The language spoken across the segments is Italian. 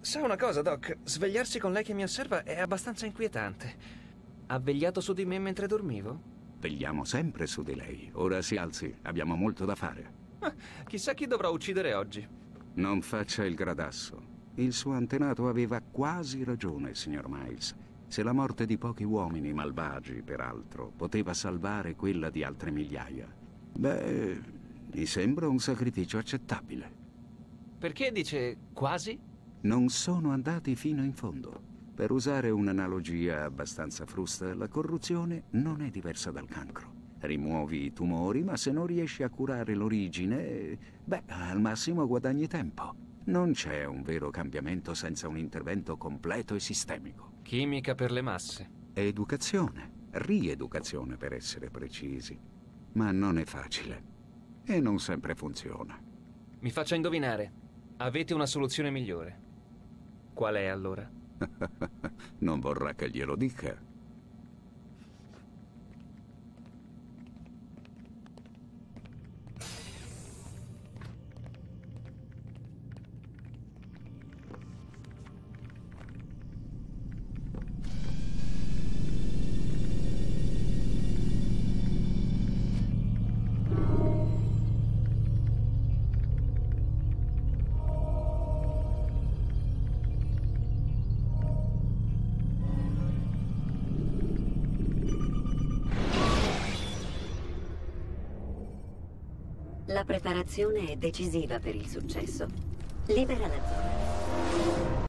Sa una cosa, Doc? Svegliarsi con lei che mi osserva è abbastanza inquietante. Ha vegliato su di me mentre dormivo? Vegliamo sempre su di lei. Ora si alzi, abbiamo molto da fare. Ah, chissà chi dovrà uccidere oggi. Non faccia il gradasso. Il suo antenato aveva quasi ragione, signor Miles. Se la morte di pochi uomini malvagi, peraltro, poteva salvare quella di altre migliaia, beh, mi sembra un sacrificio accettabile. Perché dice quasi? Non sono andati fino in fondo. Per usare un'analogia abbastanza frusta, la corruzione non è diversa dal cancro. Rimuovi i tumori, ma se non riesci a curare l'origine, beh, al massimo guadagni tempo. Non c'è un vero cambiamento senza un intervento completo e sistemico. Chimica per le masse. Educazione, rieducazione per essere precisi. Ma non è facile. E non sempre funziona. Mi faccia indovinare. Avete una soluzione migliore. Qual è allora? non vorrà che glielo dica. La preparazione è decisiva per il successo. Libera la zona.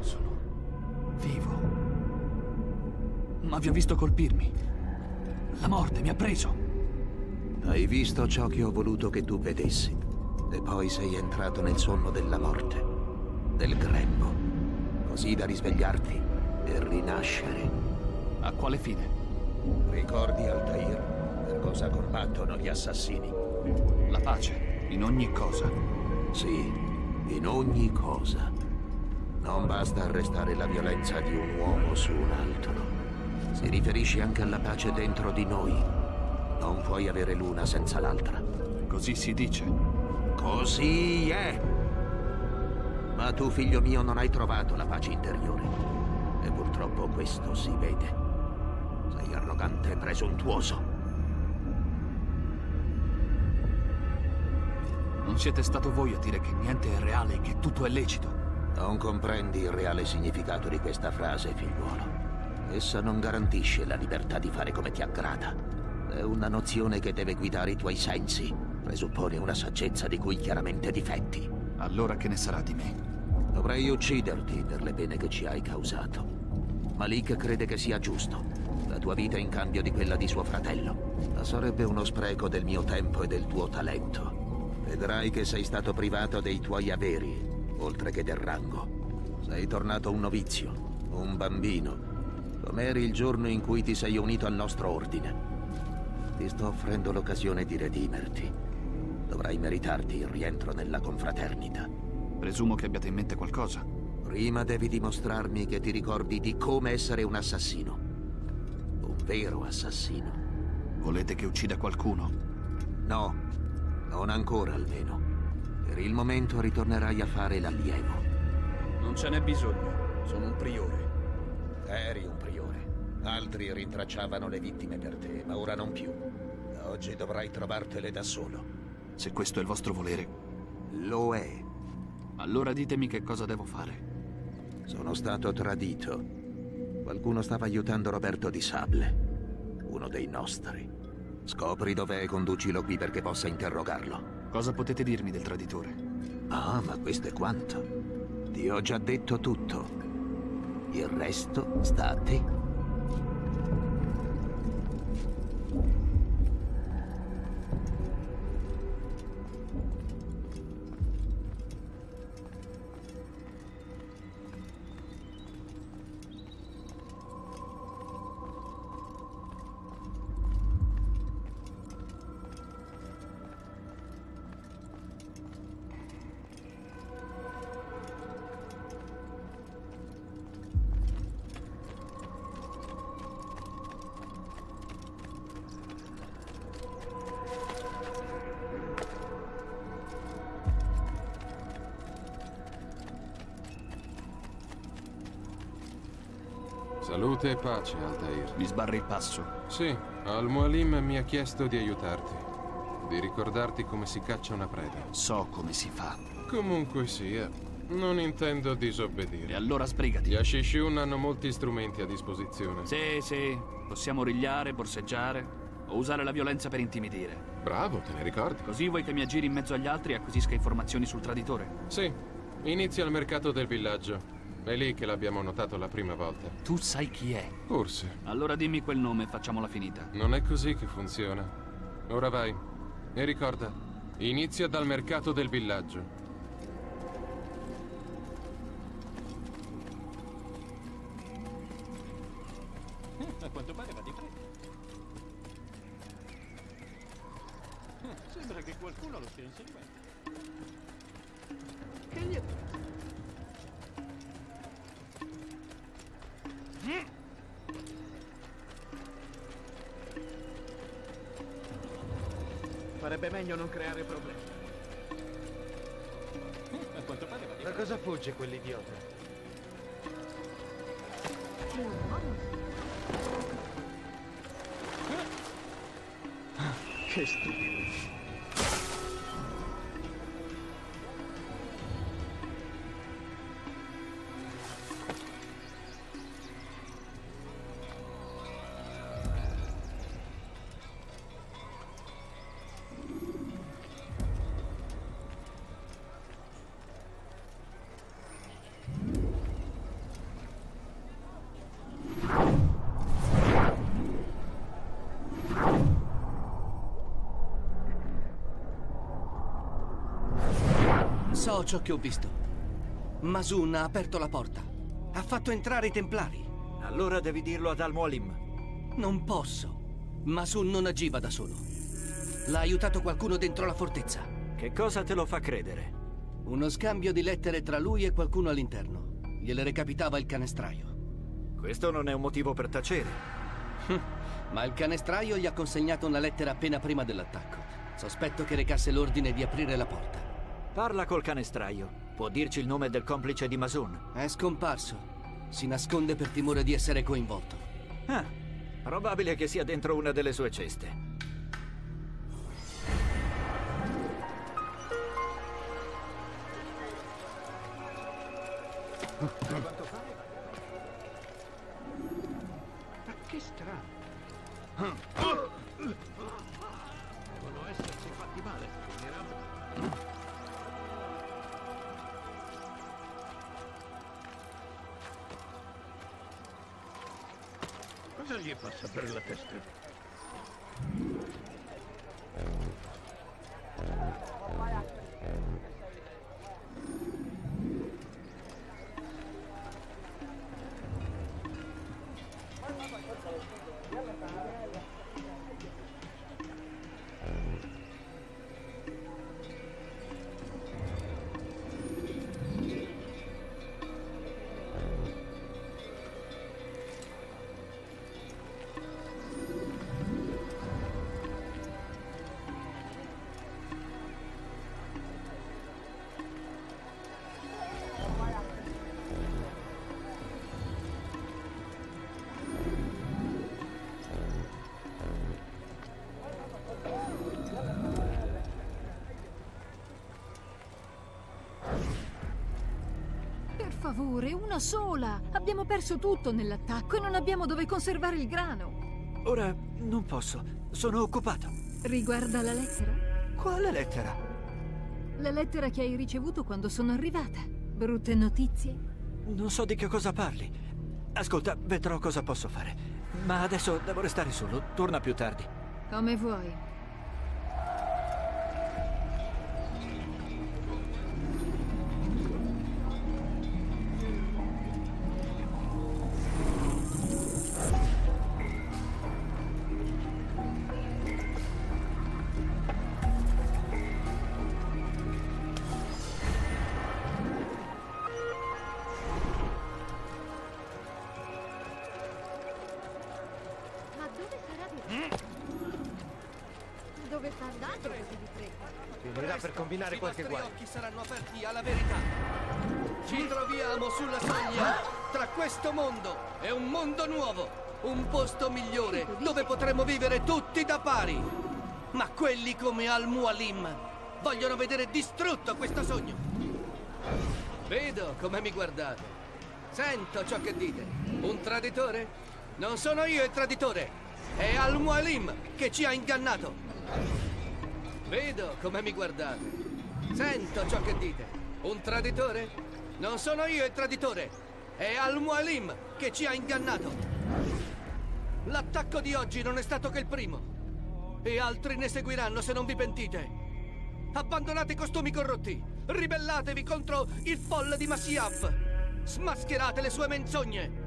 Sono vivo. Ma vi ho visto colpirmi. La morte mi ha preso. Hai visto ciò che ho voluto che tu vedessi. E poi sei entrato nel sonno della morte. Del grembo. Così da risvegliarti e rinascere. A quale fine? Ricordi Altair? Per cosa combattono gli assassini? La pace, in ogni cosa. Sì, in ogni cosa. Non basta arrestare la violenza di un uomo su un altro. Si riferisce anche alla pace dentro di noi. Non puoi avere l'una senza l'altra. Così si dice. Così è. Ma tu, figlio mio, non hai trovato la pace interiore. E purtroppo questo si vede. Sei arrogante e presuntuoso. Non siete stato voi a dire che niente è reale e che tutto è lecito. Non comprendi il reale significato di questa frase, figliuolo. Essa non garantisce la libertà di fare come ti aggrada. È una nozione che deve guidare i tuoi sensi. Presuppone una saggezza di cui chiaramente difetti. Allora che ne sarà di me? Dovrei ucciderti per le pene che ci hai causato. Malik crede che sia giusto. La tua vita in cambio di quella di suo fratello. Ma sarebbe uno spreco del mio tempo e del tuo talento. Vedrai che sei stato privato dei tuoi averi, oltre che del rango. Sei tornato un novizio, un bambino, come eri il giorno in cui ti sei unito al nostro ordine. Ti sto offrendo l'occasione di redimerti. Dovrai meritarti il rientro nella confraternita. Presumo che abbiate in mente qualcosa. Prima devi dimostrarmi che ti ricordi di come essere un assassino. Un vero assassino. Volete che uccida qualcuno? No, non ancora almeno. Per il momento ritornerai a fare l'allievo. Non ce n'è bisogno. Sono un priore. Eri un priore. Altri rintracciavano le vittime per te, ma ora non più. Da oggi dovrai trovartele da solo. Se questo è il vostro volere. Lo è. Allora ditemi che cosa devo fare. Sono stato tradito. Qualcuno stava aiutando Roberto di Sable. Uno dei nostri. Scopri dov'è e conducilo qui perché possa interrogarlo. Cosa potete dirmi del traditore? Ah, ma questo è quanto. Ti ho già detto tutto. Il resto sta a te. Salute e pace, Altair. Mi sbarri il passo. Sì, Al-Mualim mi ha chiesto di aiutarti. Di ricordarti come si caccia una preda. So come si fa. Comunque sia, non intendo E disobbedire. allora sbrigati. Gli Ashishun hanno molti strumenti a disposizione. Sì, sì. Possiamo rigliare, borseggiare o usare la violenza per intimidire. Bravo, te ne ricordi? Così vuoi che mi aggiri in mezzo agli altri e acquisisca informazioni sul traditore? Sì, inizia al mercato del villaggio. È lì che l'abbiamo notato la prima volta. Tu sai chi è. Forse. Allora dimmi quel nome e facciamola finita. Non è così che funziona. Ora vai. E ricorda, inizia dal mercato del villaggio. A quanto pare va di fretta. Eh, Sembra che qualcuno lo stia inseguendo. Che gli è? Farebbe meglio non creare problemi. A quanto pare va di Da cosa fugge quell'idiota? Che stupido. Ciò che ho visto. Masun ha aperto la porta. Ha fatto entrare i Templari. Allora devi dirlo ad Al-Mualim. Non posso. Masun non agiva da solo. L'ha aiutato qualcuno dentro la fortezza. Che cosa te lo fa credere? Uno scambio di lettere tra lui e qualcuno all'interno. Gliele recapitava il canestraio. Questo non è un motivo per tacere. Ma il canestraio gli ha consegnato una lettera appena prima dell'attacco. Sospetto che recasse l'ordine di aprire la porta. Parla col canestraio. Può dirci il nome del complice di Masun? È scomparso. Si nasconde per timore di essere coinvolto. Ah, probabile che sia dentro una delle sue ceste. Favore, una sola! Abbiamo perso tutto nell'attacco e non abbiamo dove conservare il grano. Ora non posso. Sono occupato. Riguarda la lettera? Quale lettera? La lettera che hai ricevuto quando sono arrivata. Brutte notizie? Non so di che cosa parli. Ascolta, vedrò cosa posso fare. Ma adesso devo restare solo. Torna più tardi. Come vuoi. I qualche nostri guaio. occhi saranno aperti alla verità. Ci troviamo sulla soglia tra questo mondo e un mondo nuovo, un posto migliore dove potremo vivere tutti da pari. Ma quelli come Al-Mualim vogliono vedere distrutto questo sogno. Vedo come mi guardate. Sento ciò che dite. Un traditore? Non sono io il traditore. È Al-Mualim che ci ha ingannato. Vedo come mi guardate. Sento ciò che dite. Un traditore? Non sono io il traditore. È Al-Mualim che ci ha ingannato. L'attacco di oggi non è stato che il primo. E altri ne seguiranno se non vi pentite. Abbandonate i costumi corrotti. Ribellatevi contro il folle di Masyaf. Smascherate le sue menzogne.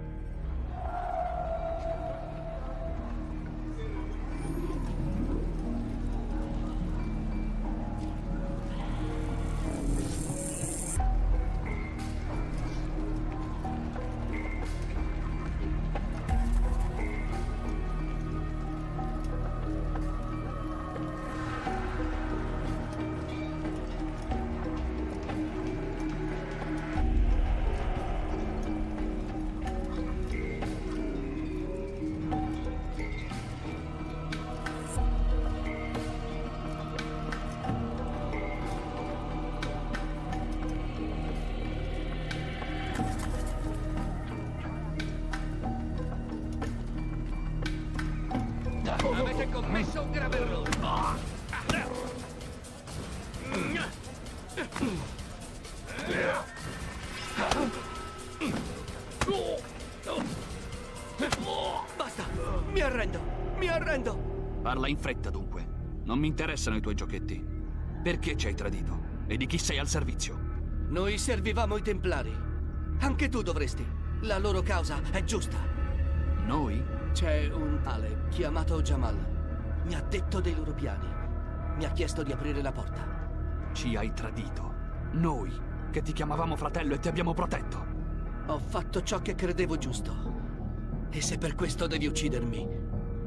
Parla in fretta, dunque. Non mi interessano i tuoi giochetti. Perché ci hai tradito? E di chi sei al servizio? Noi servivamo i Templari. Anche tu dovresti. La loro causa è giusta. Noi? C'è un tale chiamato Jamal. Mi ha detto dei loro piani. Mi ha chiesto di aprire la porta. Ci hai tradito. Noi, che ti chiamavamo fratello e ti abbiamo protetto. Ho fatto ciò che credevo giusto. E se per questo devi uccidermi,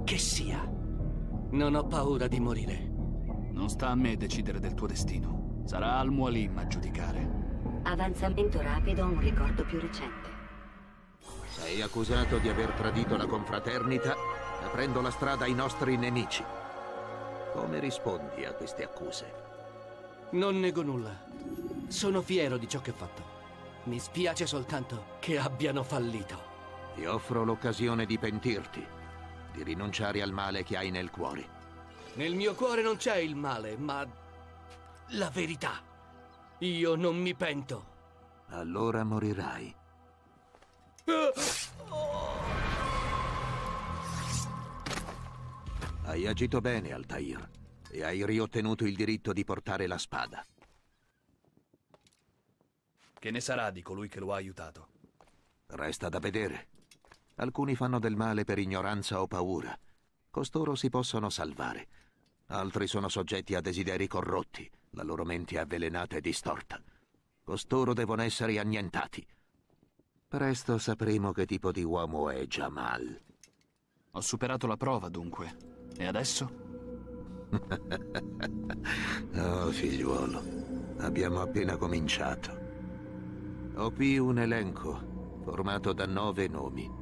che sia. Non ho paura di morire. Non sta a me decidere del tuo destino. Sarà al Mualim a giudicare. Avanzamento rapido a un ricordo più recente. Sei accusato di aver tradito la confraternita aprendo la strada ai nostri nemici. Come rispondi a queste accuse? Non nego nulla. Sono fiero di ciò che ho fatto. Mi spiace soltanto che abbiano fallito. Ti offro l'occasione di pentirti, di rinunciare al male che hai nel cuore. Nel mio cuore non c'è il male, ma la verità. Io non mi pento. Allora morirai. Hai agito bene, Altair, e hai riottenuto il diritto di portare la spada. Che ne sarà di colui che lo ha aiutato? Resta da vedere. Alcuni fanno del male per ignoranza o paura. Costoro si possono salvare. Altri sono soggetti a desideri corrotti, la loro mente è avvelenata e distorta. Costoro devono essere annientati. Presto sapremo che tipo di uomo è Jamal. Ho superato la prova, dunque. E adesso? oh, figliuolo, abbiamo appena cominciato. Ho qui un elenco formato da nove nomi.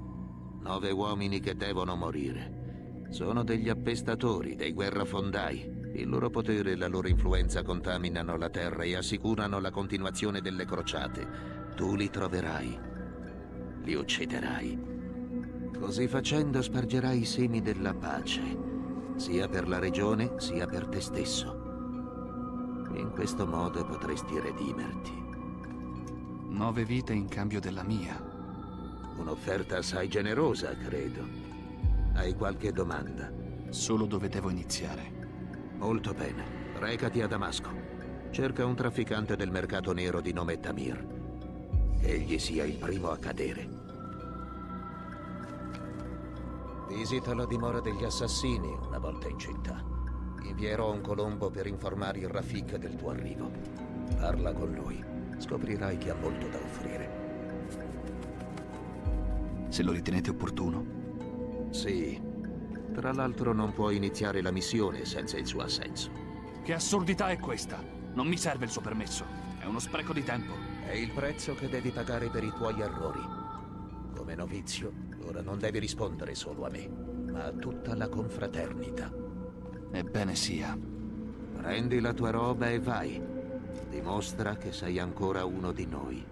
Nove uomini che devono morire. Sono degli appestatori, dei guerrafondai. Il loro potere e la loro influenza contaminano la terra e assicurano la continuazione delle crociate. Tu li troverai. Li ucciderai. Così facendo spargerai i semi della pace, sia per la regione sia per te stesso. In questo modo potresti redimerti. Nove vite in cambio della mia. Un'offerta assai generosa, credo. Hai qualche domanda? Solo dove devo iniziare. Molto bene. Recati a Damasco. Cerca un trafficante del mercato nero di nome Tamir. Egli sia il primo a cadere. Visita la dimora degli assassini una volta in città. Invierò un colombo per informare il Rafik del tuo arrivo. Parla con lui. Scoprirai che ha molto da offrire. Se lo ritenete opportuno? Sì. Tra l'altro non puoi iniziare la missione senza il suo assenso. Che assurdità è questa? Non mi serve il suo permesso. È uno spreco di tempo. È il prezzo che devi pagare per i tuoi errori. Come novizio, ora non devi rispondere solo a me, ma a tutta la confraternita. Ebbene sia. Prendi la tua roba e vai. Dimostra che sei ancora uno di noi.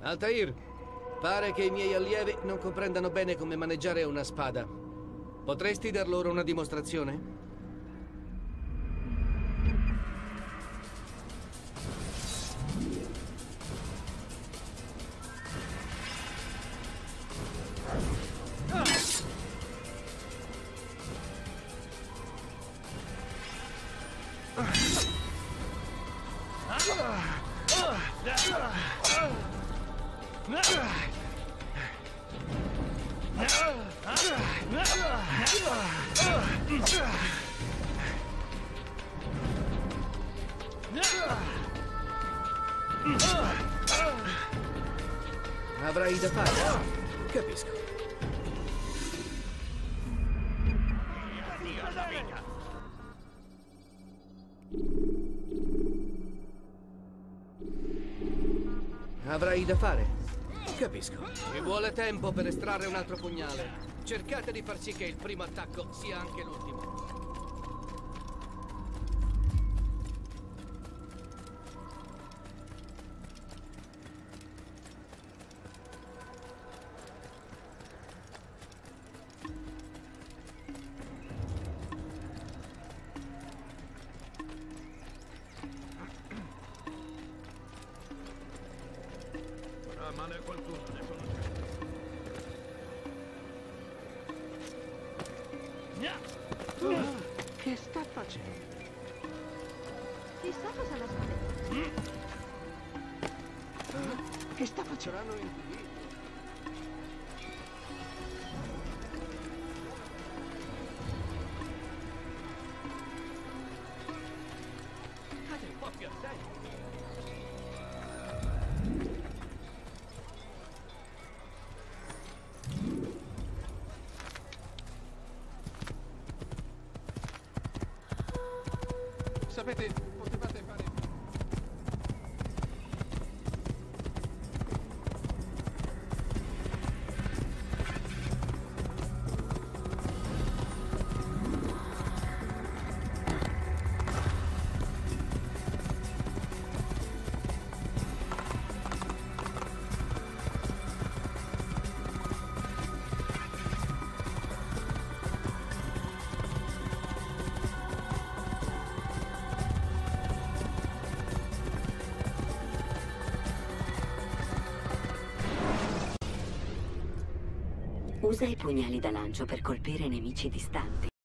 Altair, pare che i miei allievi non comprendano bene come maneggiare una spada. Potresti dar loro una dimostrazione? Avrai da fare? Capisco. Avrai da fare? Capisco. Ci vuole tempo per estrarre un altro pugnale. Cercate di far sì che il primo attacco sia anche l'ultimo. Chissà cosa la spaventa. Che sta facendo? Fate Usa i pugnali da lancio per colpire nemici distanti.